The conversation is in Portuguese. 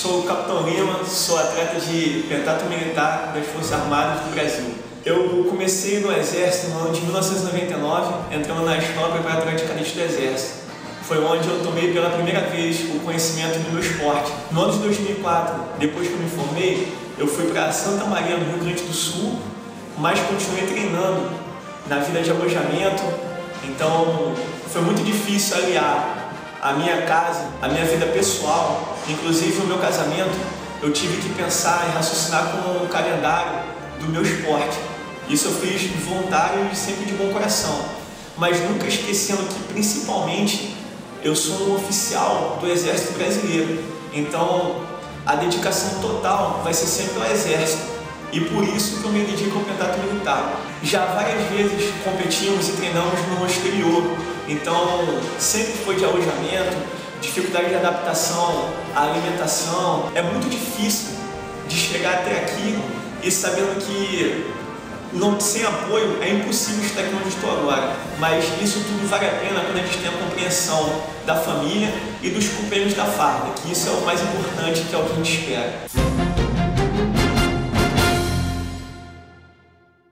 Sou o Capitão Lima, sou atleta de pentato militar das Forças Armadas do Brasil. Eu comecei no Exército no ano de 1999, entrando na Escola Preparatória de Cadete do Exército. Foi onde eu tomei pela primeira vez o conhecimento do meu esporte. No ano de 2004, depois que eu me formei, eu fui para Santa Maria, no Rio Grande do Sul, mas continuei treinando na vida de alojamento. Então, foi muito difícil aliar a minha casa, a minha vida pessoal, inclusive o meu casamento, eu tive que pensar e raciocinar com o calendário do meu esporte. Isso eu fiz voluntário e sempre de bom coração, mas nunca esquecendo que principalmente eu sou um oficial do Exército Brasileiro. Então, a dedicação total vai ser sempre ao Exército. E por isso que eu me dedico ao pentatlo militar. Já várias vezes competimos e treinamos no exterior, então, sempre foi de alojamento, dificuldade de adaptação à alimentação. É muito difícil de chegar até aqui e sabendo que não, sem apoio é impossível estar aqui onde estou agora. Mas isso tudo vale a pena quando a gente tem a compreensão da família e dos companheiros da farda, que isso é o mais importante, que é o que a gente espera.